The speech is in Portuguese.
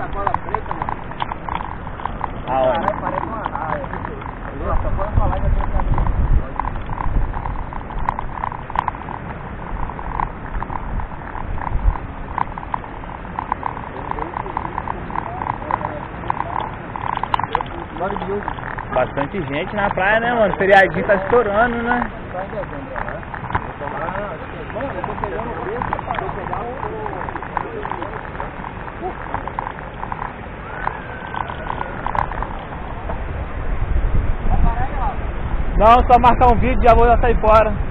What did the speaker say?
sacola preta, mano. Aonde? Caralho, parece uma raia. Nossa, pode falar que eu tenho que Bastante gente na praia, né, mano? O feriadinho tá estourando, né? Só em dezembro, né? Vou tomar... Mano, eu tô pegando o preço, vou pegar o... Não, só marcar um vídeo e já vou sair fora.